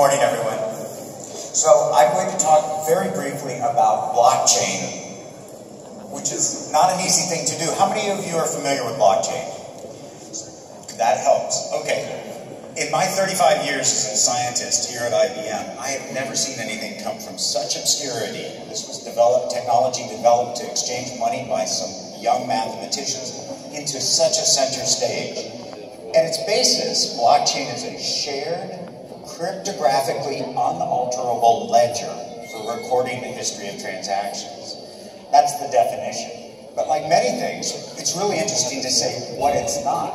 morning, everyone. So I'm going to talk very briefly about blockchain, which is not an easy thing to do. How many of you are familiar with blockchain? That helps. Okay. In my 35 years as a scientist here at IBM, I have never seen anything come from such obscurity. This was developed, technology developed to exchange money by some young mathematicians into such a center stage. At its basis, blockchain is a shared, cryptographically unalterable ledger for recording the history of transactions. That's the definition. But like many things, it's really interesting to say what it's not.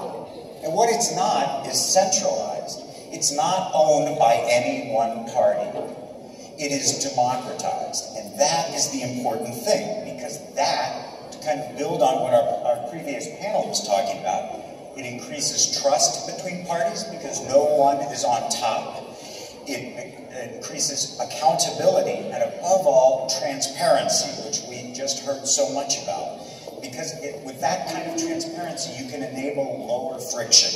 And what it's not is centralized. It's not owned by any one party. It is democratized. And that is the important thing, because that, to kind of build on what our, our previous panel was talking about, it increases trust between parties because no one is on top. It increases accountability and above all, transparency, which we just heard so much about. Because it, with that kind of transparency, you can enable lower friction.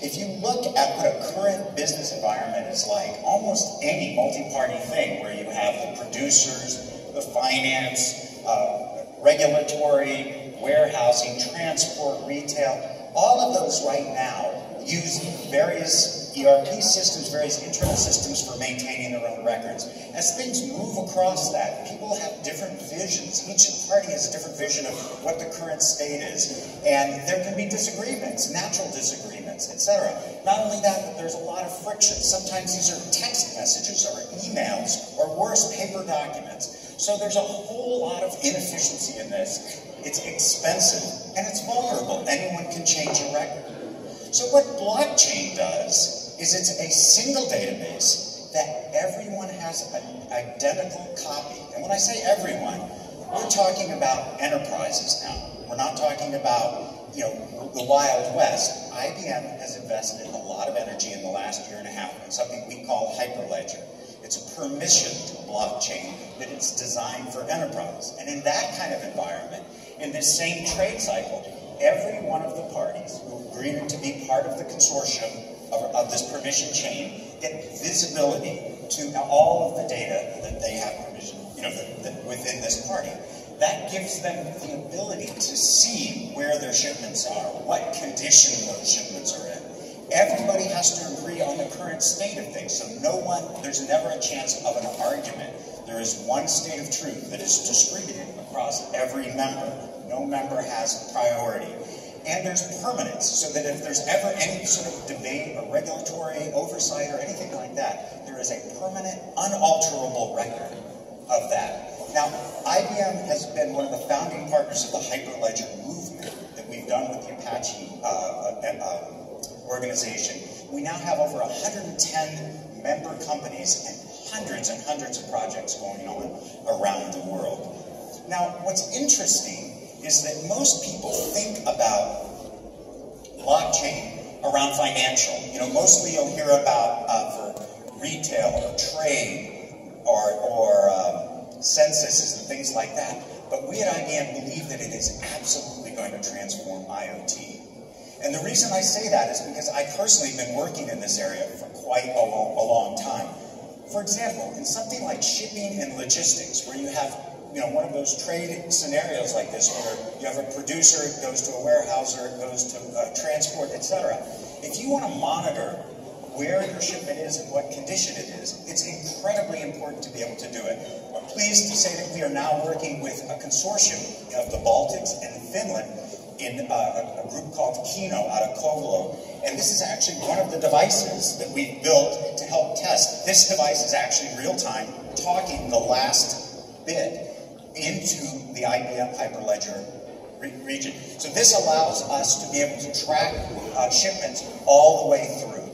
If you look at what a current business environment is like, almost any multi-party thing where you have the producers, the finance, uh, regulatory, warehousing, transport, retail, all of those right now use various ERP systems, various internal systems for maintaining their own records. As things move across that, people have different visions. Each party has a different vision of what the current state is. And there can be disagreements, natural disagreements, etc. Not only that, but there's a lot of friction. Sometimes these are text messages or emails or worse, paper documents. So there's a whole lot of inefficiency in this. It's expensive and it's vulnerable. Anyone can change a record. So what blockchain does is it's a single database that everyone has an identical copy. And when I say everyone, we're talking about enterprises now. We're not talking about, you know, the Wild West. IBM has invested a lot of energy in the last year and a half in something we call Hyperledger. It's a permissioned blockchain that it's designed for enterprise. And in that kind of environment, in this same trade cycle, every one of the parties who agreed to be part of the consortium of, of this permission chain get visibility to all of the data that they have permission, you know, the, the, within this party. That gives them the ability to see where their shipments are, what condition those shipments are in. Everybody has to agree on the current state of things, so no one, there's never a chance of an argument. There is one state of truth that is distributed across every member. No member has priority. And there's permanence, so that if there's ever any sort of debate or regulatory oversight or anything like that, there is a permanent, unalterable record of that. Now, IBM has been one of the founding partners of the Hyperledger movement that we've done with the Apache uh, uh, uh, organization. We now have over 110 member companies and hundreds and hundreds of projects going on around the world. Now, what's interesting is that most people think about blockchain around financial. You know, mostly you'll hear about uh, for retail or trade or, or um, censuses and things like that. But we at IBM believe that it is absolutely going to transform IoT. And the reason I say that is because I personally have been working in this area for quite a a long time. For example, in something like shipping and logistics, where you have you know, one of those trade scenarios like this where you have a producer, it goes to a warehouser, it goes to uh, transport, etc. If you want to monitor where your shipment is and what condition it is, it's incredibly important to be able to do it. We're pleased to say that we are now working with a consortium of the Baltics and Finland in uh, a, group called Kinno out of Kouvola. And this is actually one of the devices that we've built to help test. This device is actually real time talking the last bit into the IBM Hyperledger re region. So this allows us to be able to track uh, shipments all the way through.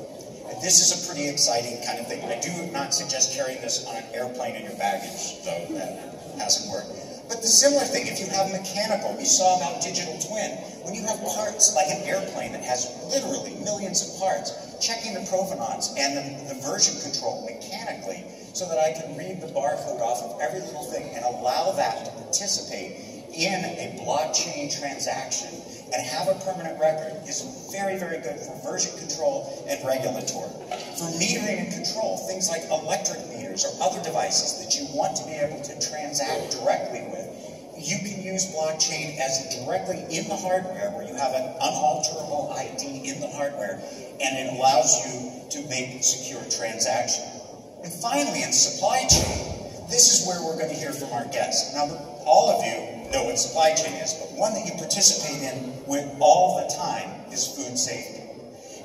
And this is a pretty exciting kind of thing. I do not suggest carrying this on an airplane in your baggage, though that hasn't worked. But the similar thing, if you have mechanical, we saw about digital twin, when you have parts like an airplane that has literally millions of parts, checking the provenance and the, the version control mechanically so that I can read the barcode off of every little thing and allow that to participate in a blockchain transaction and have a permanent record is very, very good for version control and regulatory. For metering and control, things like electric meters or other devices that you want to be able to transact directly with, you can use blockchain as directly in the hardware where you have an unalterable ID in the hardware and it allows you to make secure transactions. And finally, in supply chain, this is where we're going to hear from our guests. Now, all of you know what supply chain is, but one that you participate in with all the time is food safety.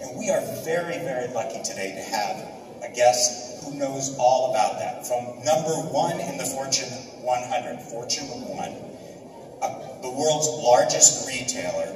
And we are very, very lucky today to have a guest who knows all about that. From number one in the Fortune 100, Fortune 1, uh, the world's largest retailer,